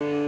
How's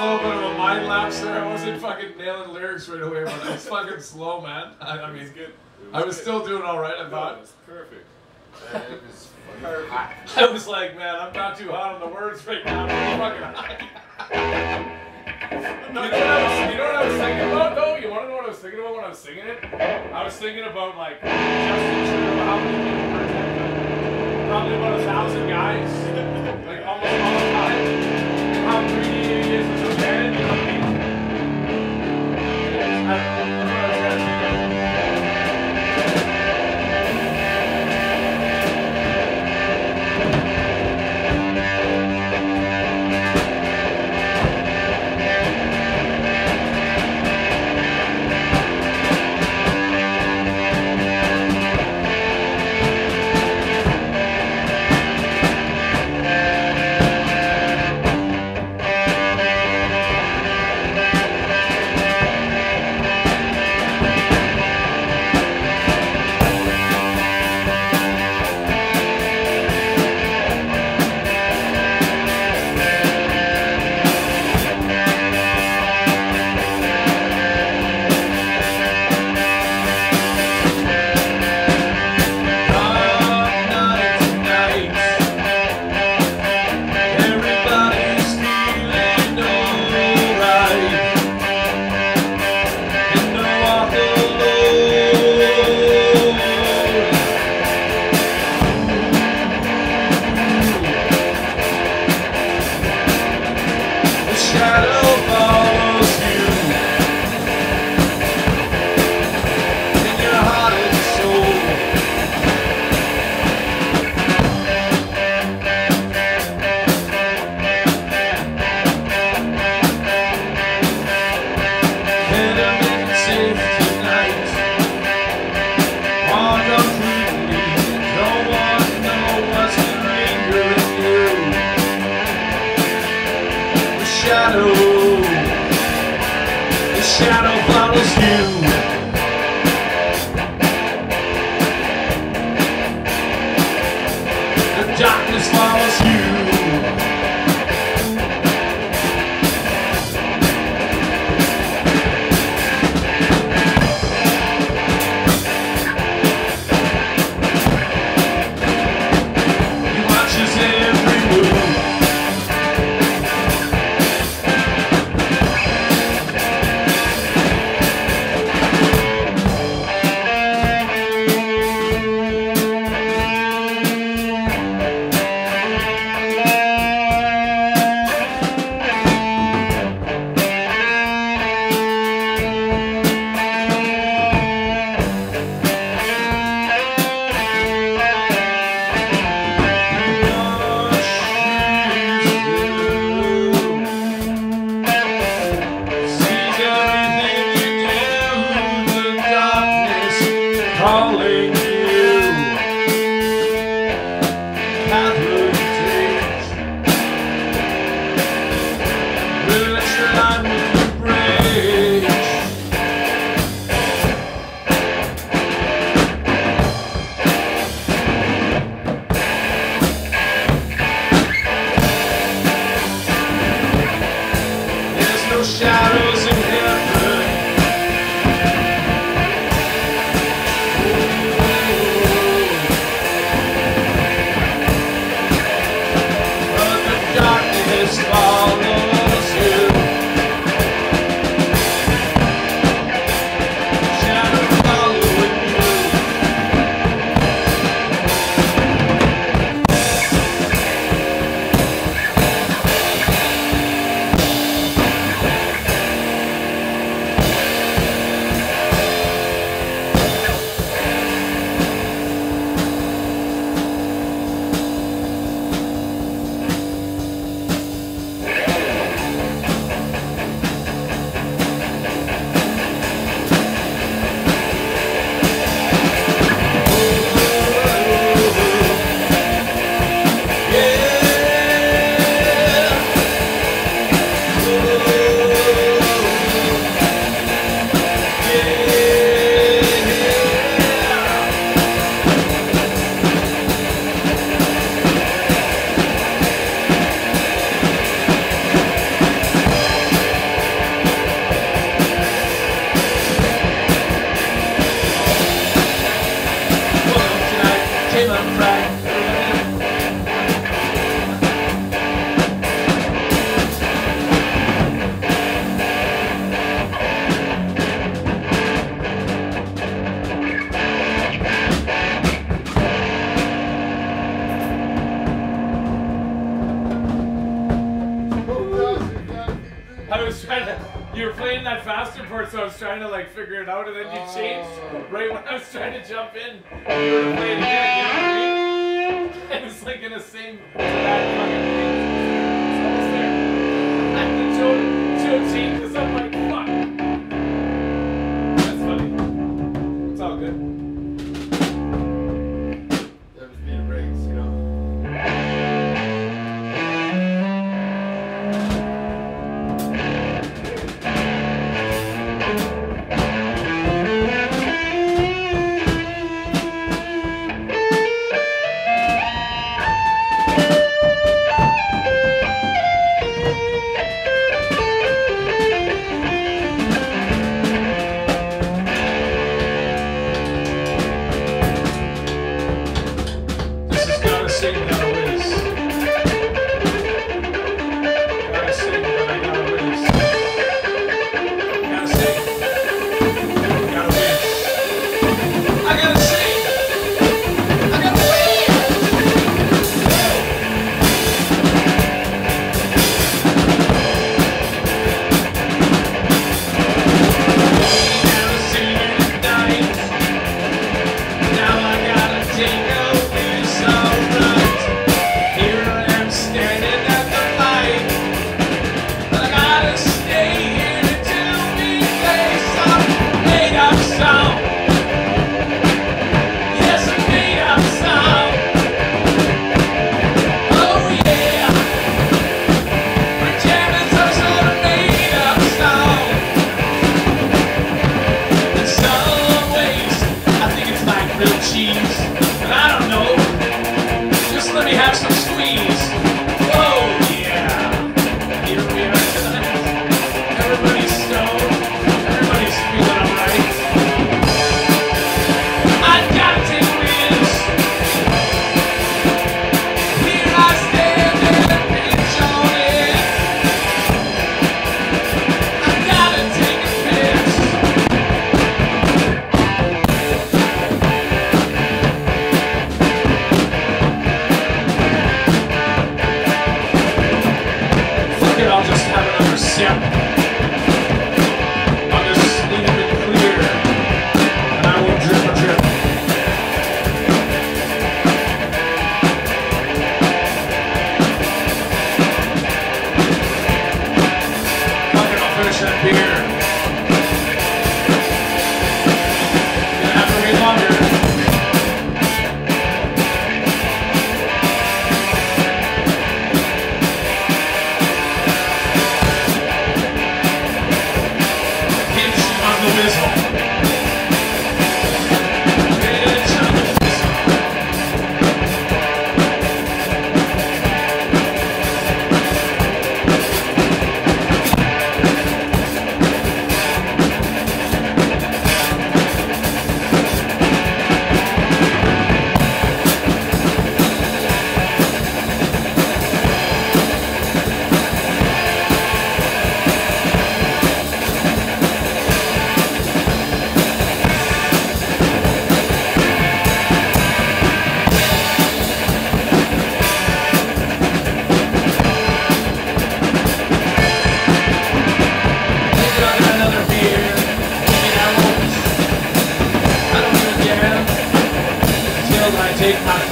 was a little bit of a mind lapse there. I wasn't fucking nailing lyrics right away, but I was fucking slow, man. I, I mean, It's good. It I was good. still doing all right. I No, thought. perfect. It was Perfect. hot. I was like, man, I'm not too hot on the words right now. I'm fucking hot. You know, what was, you know what I was thinking about though? You want to know what I was thinking about when I was singing it? I was thinking about like Justin Trudeau, how many people protect Probably about a thousand guys, like almost all the time. How greedy he is I was trying to. You were playing that faster part, so I was trying to like figure it out, and then you changed Oh. right when I was trying to jump in. You were to play it again. You know what I mean? It was like in the same that fucking thing. It's almost there. And then Joe, Joe changed this. I'm like, take my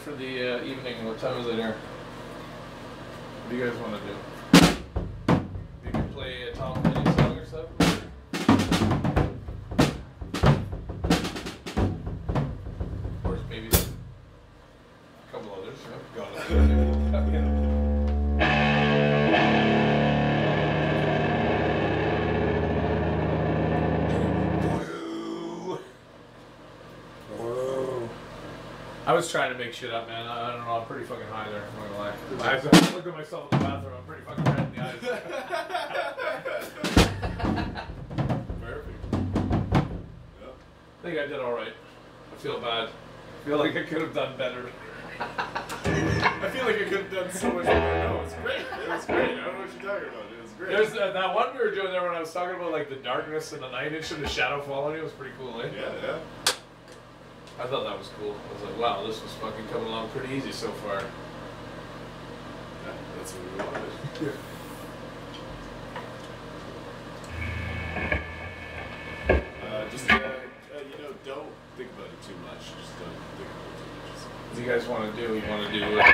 for the uh, evening? What time is it here? What do you guys want to was trying to make shit up, man. I, I don't know. I'm pretty fucking high there. I'm not gonna lie. I, I look at myself in the bathroom. I'm pretty fucking red in the eyes. Perfect. Yep. I think I did all right. I feel bad. I feel like I could have done better. I feel like I could have done so much more. No, it's great. It was great. I don't know what you're talking about. It was great. There's uh, that one we were doing there when I was talking about like the darkness and the night inch and the shadow falling. It was pretty cool, eh? yeah, yeah. I thought that was cool. I was like, wow, this was fucking coming along pretty easy so far. Yeah, That's what we wanted. Uh, just, uh, uh, you know, don't think about it too much. Just don't think about it too much. What do you guys want to do? You want to do? Uh,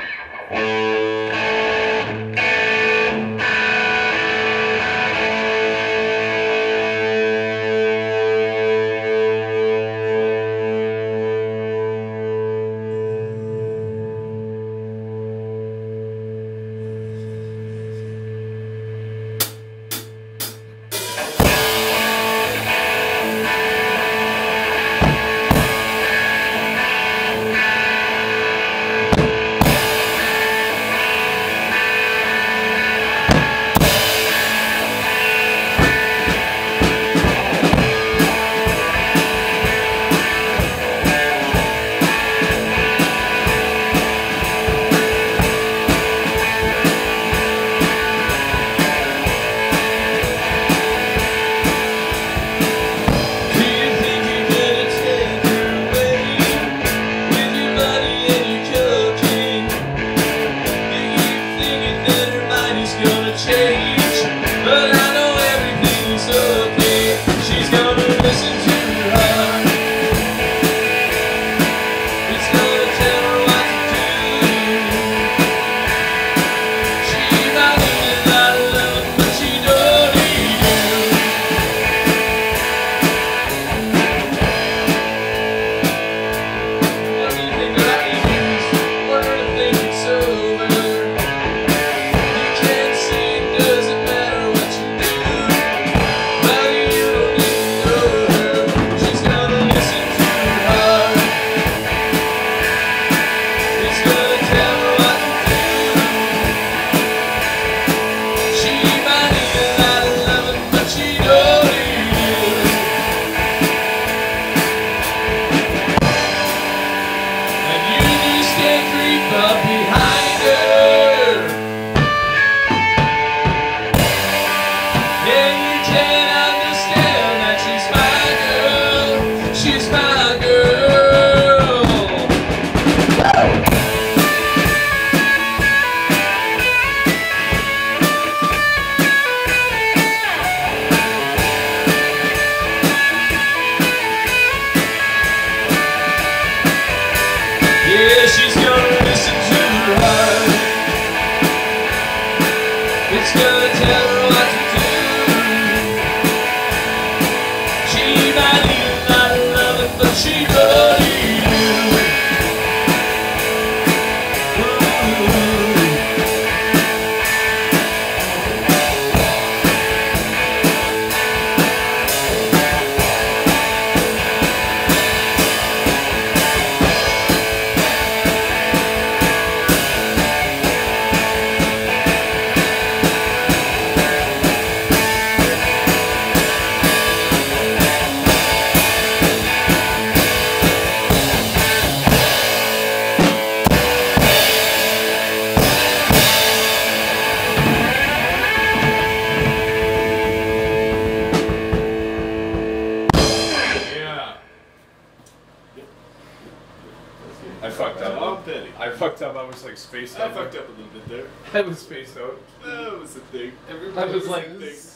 I was spaced out. That was a thing. Everybody I was like,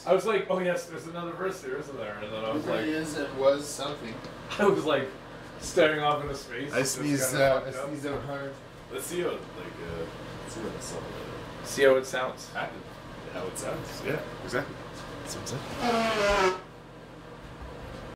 I was like, oh yes, there's another verse there, isn't there? And then I was everybody like, is and was something. I was like staring off into space. I sneezed kinda out. I sneezed out hard. Let's see how like uh, let's see how the song uh, See how it sounds. happened. How it sounds. Yeah, exactly. That's what I'm saying.